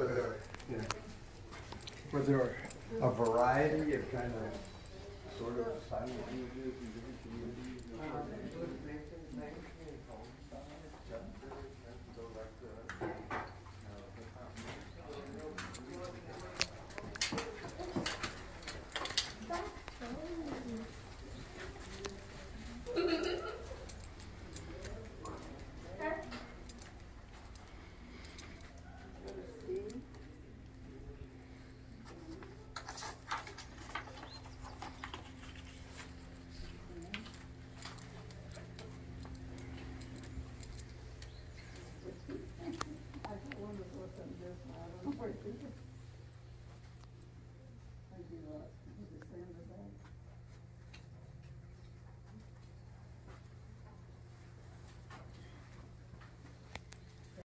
but there, are, you there a variety of kind of sort of sign languages in different communities.